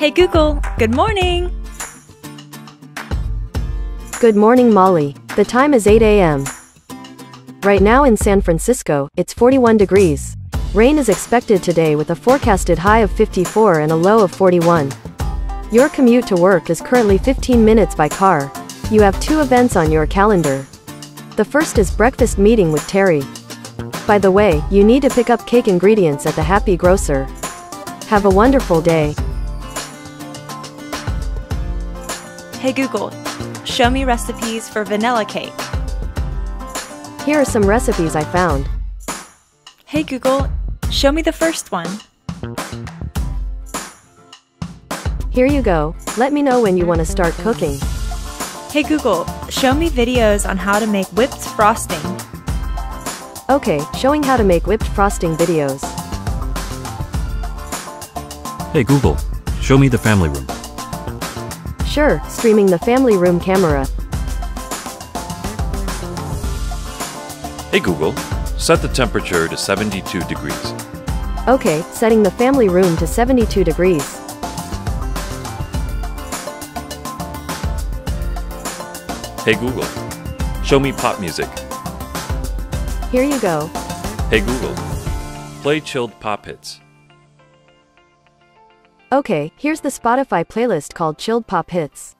Hey Google, good morning! Good morning, Molly. The time is 8 a.m. Right now in San Francisco, it's 41 degrees. Rain is expected today with a forecasted high of 54 and a low of 41. Your commute to work is currently 15 minutes by car. You have two events on your calendar. The first is breakfast meeting with Terry. By the way, you need to pick up cake ingredients at the Happy Grocer. Have a wonderful day. Hey Google, show me recipes for vanilla cake. Here are some recipes I found. Hey Google, show me the first one. Here you go. Let me know when you want to start cooking. Hey Google, show me videos on how to make whipped frosting. Okay, showing how to make whipped frosting videos. Hey Google, show me the family room. Sure, streaming the family room camera. Hey Google, set the temperature to 72 degrees. Okay, setting the family room to 72 degrees. Hey Google, show me pop music. Here you go. Hey Google, play chilled pop hits. Okay, here's the Spotify playlist called Chilled Pop Hits.